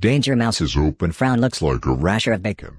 Danger Mouse's open frown looks like a rasher of bacon.